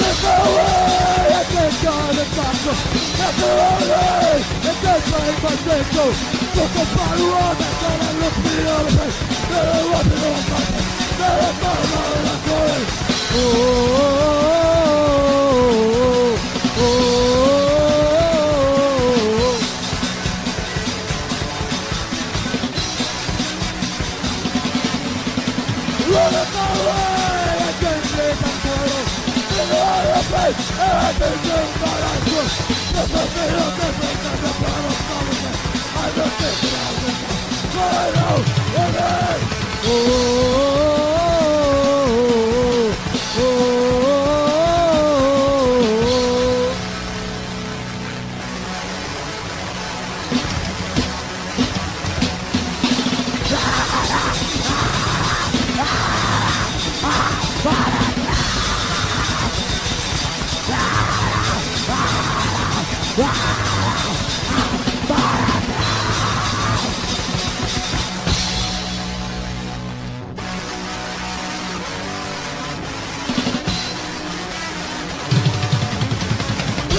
e della cuore Oh oh oh oh Run it away the dream that I I know